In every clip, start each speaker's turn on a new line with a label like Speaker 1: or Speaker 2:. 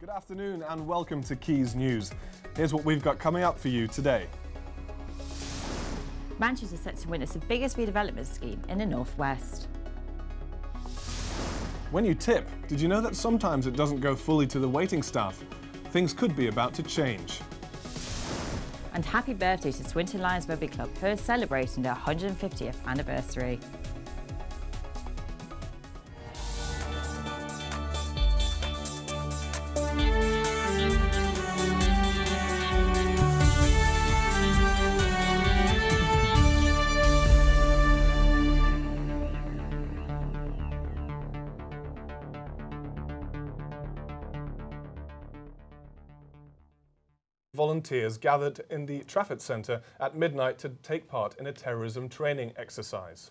Speaker 1: Good afternoon and welcome to Quays News. Here's what we've got coming up for you today.
Speaker 2: Manchester set to witness the biggest redevelopment scheme in the Northwest.
Speaker 1: When you tip, did you know that sometimes it doesn't go fully to the waiting staff? Things could be about to change.
Speaker 2: And happy birthday to Swinton Lions Rugby Club, who are celebrating their 150th anniversary.
Speaker 1: Volunteers gathered in the Trafford Centre at midnight to take part in a terrorism training exercise.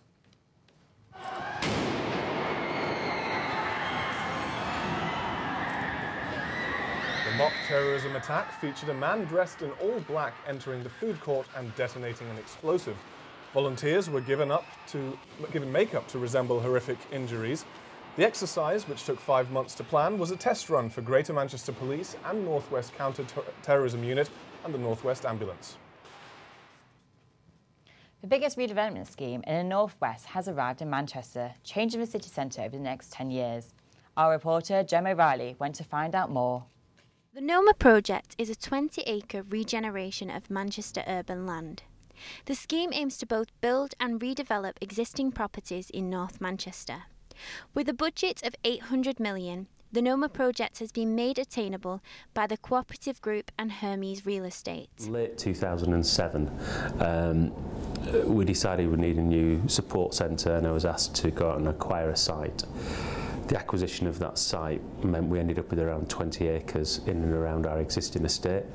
Speaker 1: The mock terrorism attack featured a man dressed in all black entering the food court and detonating an explosive. Volunteers were given up to given makeup to resemble horrific injuries. The exercise, which took five months to plan, was a test run for Greater Manchester Police and Northwest Counter-Terrorism Unit and the Northwest Ambulance.
Speaker 2: The biggest redevelopment scheme in the Northwest has arrived in Manchester, changing the city centre over the next 10 years. Our reporter, Jem O'Reilly, went to find out more.
Speaker 3: The Noma project is a 20 acre regeneration of Manchester urban land. The scheme aims to both build and redevelop existing properties in North Manchester. With a budget of 800 million, the Noma project has been made attainable by the cooperative group and Hermes Real Estate.
Speaker 4: Late 2007, um, we decided we needed a new support centre and I was asked to go out and acquire a site. The acquisition of that site meant we ended up with around 20 acres in and around our existing estate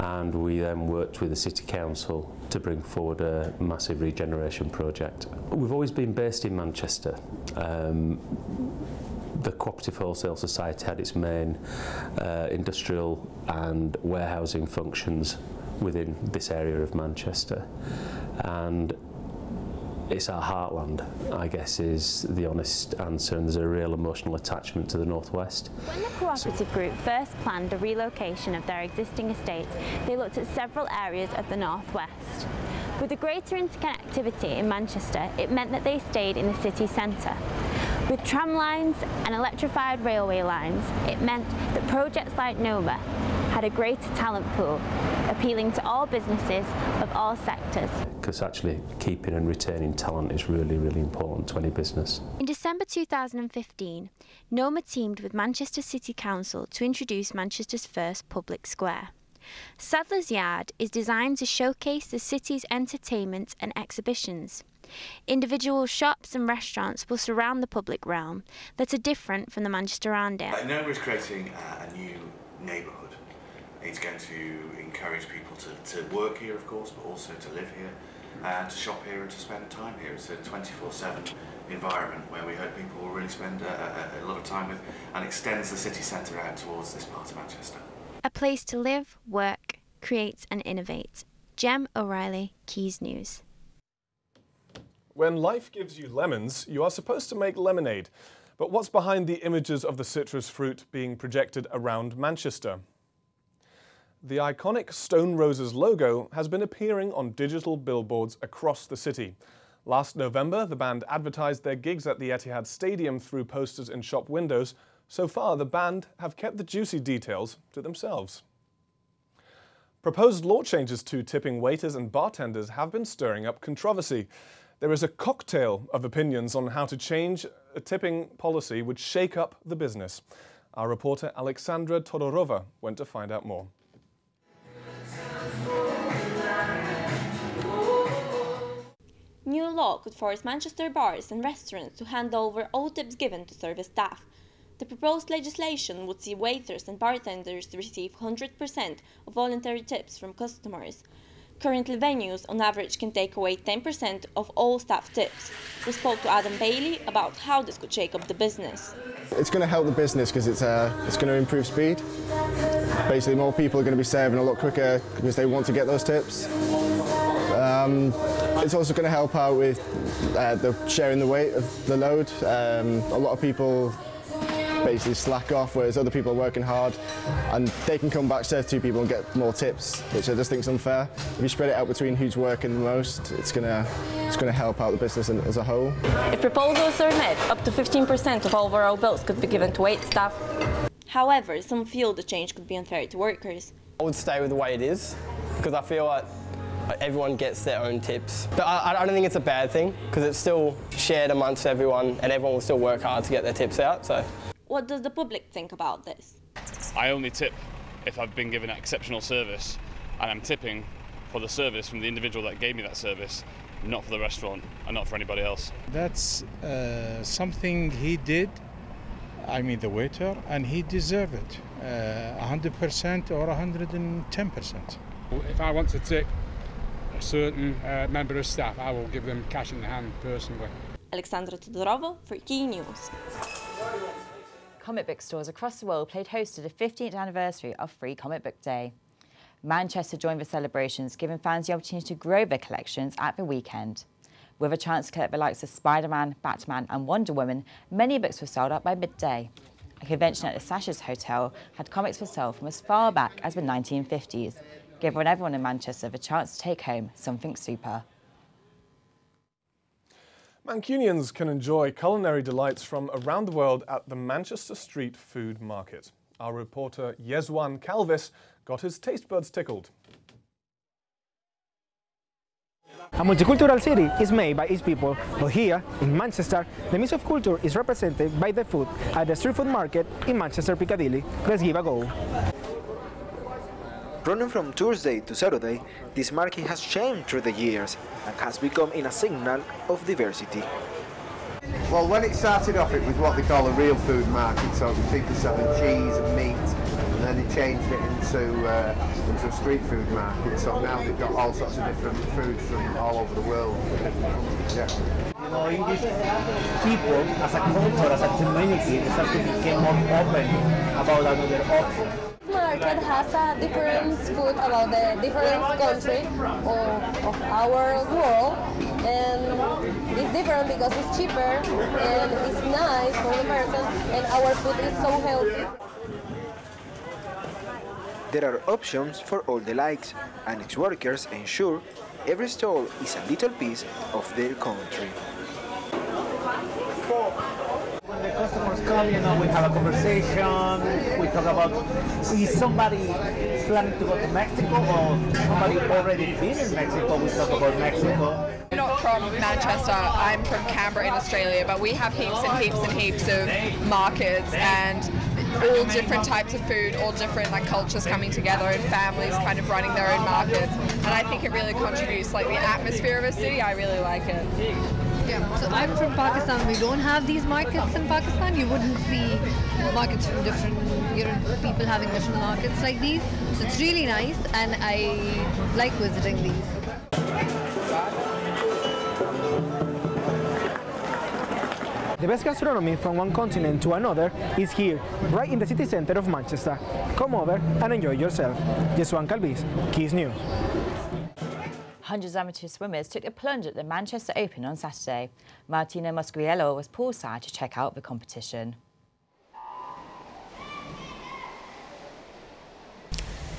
Speaker 4: and we then worked with the City Council to bring forward a massive regeneration project. We've always been based in Manchester. Um, the Cooperative Wholesale Society had its main uh, industrial and warehousing functions within this area of Manchester. And it's our heartland, I guess, is the honest answer, and there's a real emotional attachment to the Northwest.
Speaker 3: When the cooperative so, group first planned a relocation of their existing estate, they looked at several areas of the Northwest. With the greater interconnectivity in Manchester, it meant that they stayed in the city centre. With tram lines and electrified railway lines, it meant that projects like Noma had a greater talent pool, appealing to all businesses of all sectors.
Speaker 4: Because actually keeping and retaining talent is really, really important to any business.
Speaker 3: In December 2015, Noma teamed with Manchester City Council to introduce Manchester's first public square. Sadler's Yard is designed to showcase the city's entertainment and exhibitions. Individual shops and restaurants will surround the public realm that are different from the Manchester Arndale.
Speaker 5: Uh, Noma is creating uh, a new neighbourhood it's going to encourage people to, to work here, of course, but also to live here, and to shop here and to spend time here. It's a 24-7 environment where we hope people will really spend a, a, a lot of time with and extends the city centre out towards this part of Manchester.
Speaker 3: A place to live, work, create and innovate. Jem O'Reilly, Quays News.
Speaker 1: When life gives you lemons, you are supposed to make lemonade. But what's behind the images of the citrus fruit being projected around Manchester? The iconic Stone Roses logo has been appearing on digital billboards across the city. Last November, the band advertised their gigs at the Etihad Stadium through posters in shop windows. So far, the band have kept the juicy details to themselves. Proposed law changes to tipping waiters and bartenders have been stirring up controversy. There is a cocktail of opinions on how to change a tipping policy would shake up the business. Our reporter Alexandra Todorova went to find out more.
Speaker 6: New law could force Manchester bars and restaurants to hand over all tips given to service staff. The proposed legislation would see waiters and bartenders receive 100% of voluntary tips from customers. Currently, venues on average can take away 10% of all staff tips. We spoke to Adam Bailey about how this could shake up the business.
Speaker 7: It's going to help the business because it's, uh, it's going to improve speed. Basically, more people are going to be serving a lot quicker because they want to get those tips. Um, it's also going to help out with uh, the sharing the weight of the load. Um, a lot of people basically slack off, whereas other people are working hard and they can come back, serve two people and get more tips, which I just think is unfair. If you spread it out between who's working the most, it's gonna it's gonna help out the business as a whole.
Speaker 6: If proposals are met, up to 15% of overall bills could be given to wait staff. However, some feel the change could be unfair to workers.
Speaker 8: I would stay with the way it is because I feel like everyone gets their own tips. But I, I don't think it's a bad thing because it's still shared amongst everyone and everyone will still work hard to get their tips out. So,
Speaker 6: What does the public think about this?
Speaker 9: I only tip if I've been given exceptional service and I'm tipping for the service from the individual that gave me that service, not for the restaurant and not for anybody else.
Speaker 10: That's uh, something he did, I mean the waiter, and he deserved it, uh, 100% or 110%.
Speaker 11: If I want to tip a certain uh, member of staff, I will give them cash in the hand personally.
Speaker 6: Alexandra Todorova for Key News.
Speaker 2: Comic book stores across the world played host to the 15th anniversary of Free Comic Book Day. Manchester joined the celebrations, giving fans the opportunity to grow their collections at the weekend. With a chance to collect the likes of Spider-Man, Batman and Wonder Woman, many books were sold out by midday. A convention at the Sachas Hotel had comics for sale from as far back as the 1950s, giving everyone in Manchester the chance to take home something super.
Speaker 1: Mancunians can enjoy culinary delights from around the world at the Manchester Street Food Market. Our reporter Yezwan Calvis got his taste buds tickled.
Speaker 12: A multicultural city is made by its people, but here in Manchester, the mix of culture is represented by the food at the street food market in Manchester Piccadilly. Let's give a go.
Speaker 13: Running from Thursday to Saturday, this market has changed through the years and has become in a signal of diversity.
Speaker 14: Well, when it started off, it was what they call a real food market, so people selling cheese and meat, and then they changed it into, uh, into a street food market, so now they've got all sorts of different foods from all over the world. Yeah.
Speaker 15: You know, English people, as a culture, as a community, they start to become more open about another option.
Speaker 16: Market has a different food about the different country of, of our world and it's different because it's cheaper and it's nice for the person and our food is so healthy.
Speaker 13: There are options for all the likes and its workers ensure every stall is a little piece of their country.
Speaker 15: When customers come, you know, we have a conversation, we talk about is somebody planning to go to Mexico or somebody already been in Mexico, we talk about Mexico.
Speaker 17: I'm not from Manchester, I'm from Canberra in Australia, but we have heaps and heaps and heaps of markets and all different types of food, all different like cultures coming together and families kind of running their own markets. And I think it really contributes like the atmosphere of a city. I really like it.
Speaker 18: Yeah, so I'm from Pakistan. We don't have these markets in Pakistan. You wouldn't see markets from different, you know, people having different markets like these. So it's really nice, and I like visiting these.
Speaker 12: The best gastronomy from one continent to another is here, right in the city center of Manchester. Come over and enjoy yourself. Jesuan Calvis, Quays News.
Speaker 2: Hundreds of amateur swimmers took a plunge at the Manchester Open on Saturday. Martina Moscriello was poolside to check out the competition.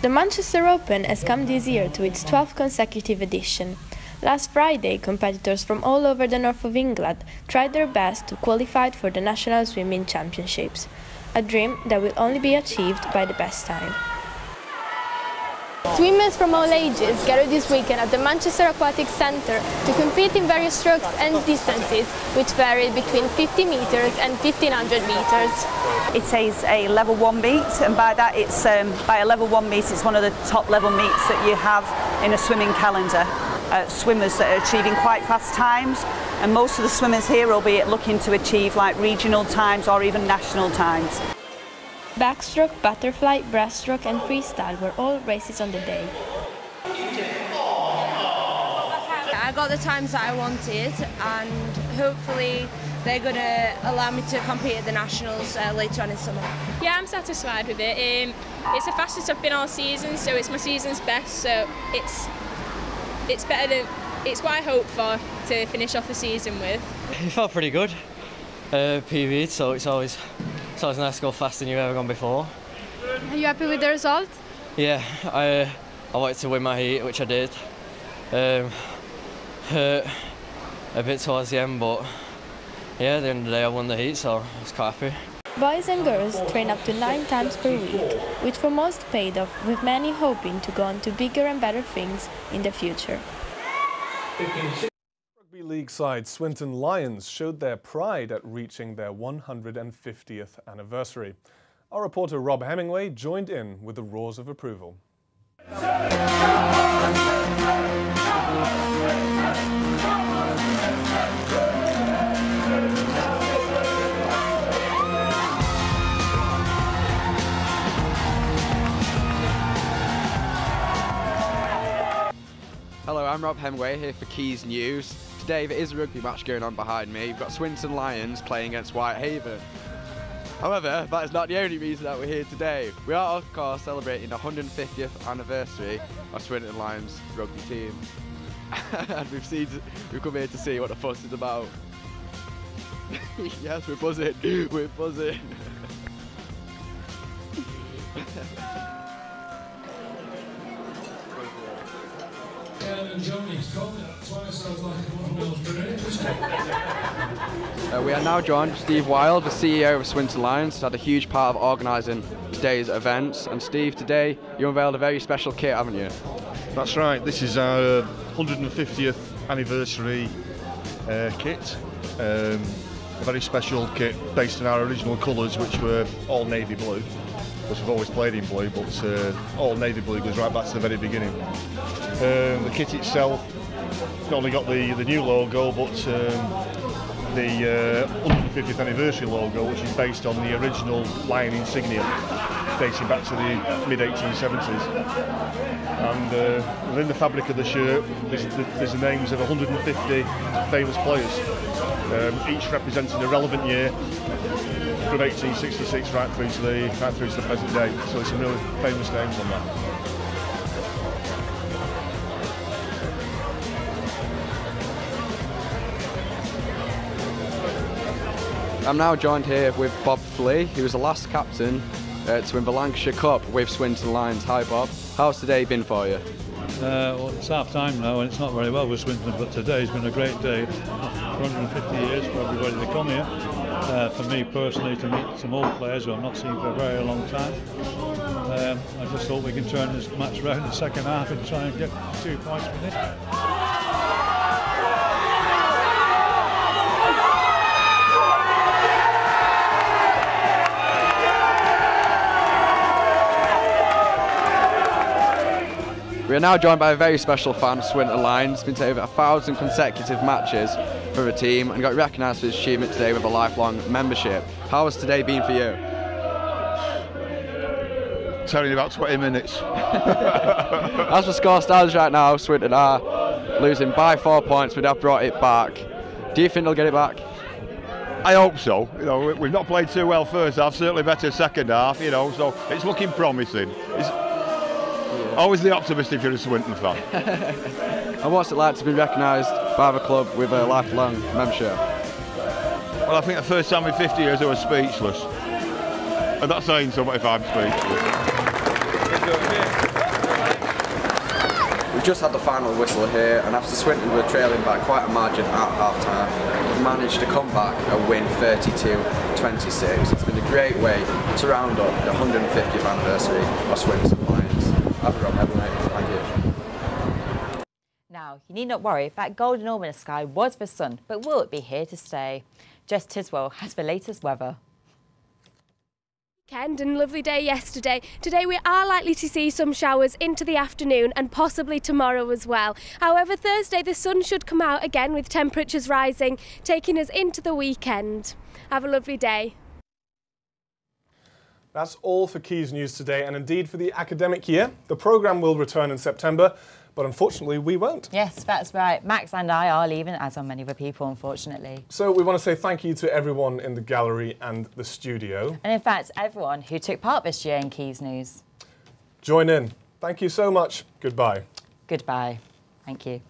Speaker 19: The Manchester Open has come this year to its 12th consecutive edition. Last Friday, competitors from all over the north of England tried their best to qualify for the National Swimming Championships, a dream that will only be achieved by the best time.
Speaker 20: Swimmers from all ages gathered this weekend at the Manchester Aquatic Centre to compete in various strokes and distances, which varied between 50 metres and 1500 metres.
Speaker 21: It is a level one meet, and by that, it's um, by a level one meet, it's one of the top level meets that you have in a swimming calendar. Uh, swimmers that are achieving quite fast times, and most of the swimmers here will be looking to achieve like regional times or even national times.
Speaker 19: Backstroke, butterfly, breaststroke and freestyle were all races on the day.
Speaker 22: I got the times that I wanted and hopefully they're going to allow me to compete at the Nationals uh, later on in summer.
Speaker 23: Yeah, I'm satisfied with it. Um, it's the fastest I've been all season, so it's my season's best, so it's it's better than it's what I hope for to finish off the season with.
Speaker 24: It felt pretty good. Uh, PB, so it's always
Speaker 25: So it's nice to go faster than you've ever gone before.
Speaker 20: Are you happy with the result?
Speaker 25: Yeah, I I wanted to win my heat, which I did. Um, hurt a bit towards the end, but yeah, at the end of the day, I won the heat, so I was quite happy.
Speaker 19: Boys and girls train up to nine times per week, which for most paid off, with many hoping to go on to bigger and better things in the future.
Speaker 1: Rugby league side Swinton Lions showed their pride at reaching their 150th anniversary. Our reporter Rob Hemingway joined in with the roars of approval.
Speaker 26: Hello, I'm Rob Hemingway here for Quays News. Today there is a rugby match going on behind me. We've got Swinton Lions playing against Whitehaven. However, that is not the only reason that we're here today. We are of course celebrating the 150th anniversary of Swinton Lions rugby team. and we've seen we've come here to see what the fuss is about. yes, we're buzzing. We're buzzing. Uh, we are now joined with Steve Wild, the CEO of Swinton Lions, who's had a huge part of organising today's events. And Steve, today you unveiled a very special kit, haven't you?
Speaker 27: That's right. This is our 150th anniversary uh, kit. Um, a very special kit based on our original colours, which were all navy blue. Because we've always played in blue, but uh, all navy blue goes right back to the very beginning. Um, the kit itself not only got the, the new logo, but um, the uh, 150th anniversary logo, which is based on the original lion insignia, dating back to the mid 1870s. And uh, within the fabric of the shirt, there's the, there's the names of 150 famous players, um, each representing a relevant year from 1866 right through to the right through to the present day. So there's some really famous names on that.
Speaker 26: I'm now joined here with Bob Flea, who was the last captain uh, to win the Lancashire Cup with Swinton Lions. Hi Bob, how's today been for you?
Speaker 24: Uh, well, it's half time now and it's not very well with Swinton, but today's been a great day. For 150 years for everybody to come here. Uh, for me personally, to meet some old players who I've not seen for a very long time. Um, I just hope we can turn this match around in the second half and try and get two points from
Speaker 26: We are now joined by a very special fan Swinton Lions, been to over a thousand consecutive matches for the team and got recognised for his achievement today with a lifelong membership. How has today been for you?
Speaker 27: Telling about 20 minutes.
Speaker 26: As the score stands right now, Swinton are losing by four points, but they've brought it back. Do you think they'll get it back?
Speaker 27: I hope so. You know, we- we've not played too well first half, certainly better second half, you know, so it's looking promising. It's always the optimist if you're a Swinton fan.
Speaker 26: And what's it like to be recognised by the club with a lifelong membership?
Speaker 27: Well, I think the first time in 50 years I was speechless. And that's saying something if I'm speechless.
Speaker 26: We've just had the final whistle here, and after Swinton were trailing by quite a margin at half time, we've managed to come back and win 32 26. It's been a great way to round up the 150th anniversary of Swinton Lions. I'm Rob Hemingway, thank you.
Speaker 2: Now, you need not worry, that golden orb in the sky was the sun, but will it be here to stay? Jess Tiswell has the latest weather.
Speaker 28: weekend and lovely day yesterday. Today we are likely to see some showers into the afternoon and possibly tomorrow as well. However, Thursday the sun should come out again with temperatures rising, taking us into the weekend. Have a lovely day.
Speaker 1: That's all for Quays News today, and indeed for the academic year. The programme will return in September, but unfortunately we won't.
Speaker 2: Yes, that's right. Max and I are leaving, as are many other people, unfortunately.
Speaker 1: So we want to say thank you to everyone in the gallery and the studio.
Speaker 2: And in fact, everyone who took part this year in Quays News.
Speaker 1: Join in. Thank you so much. Goodbye.
Speaker 2: Goodbye. Thank you.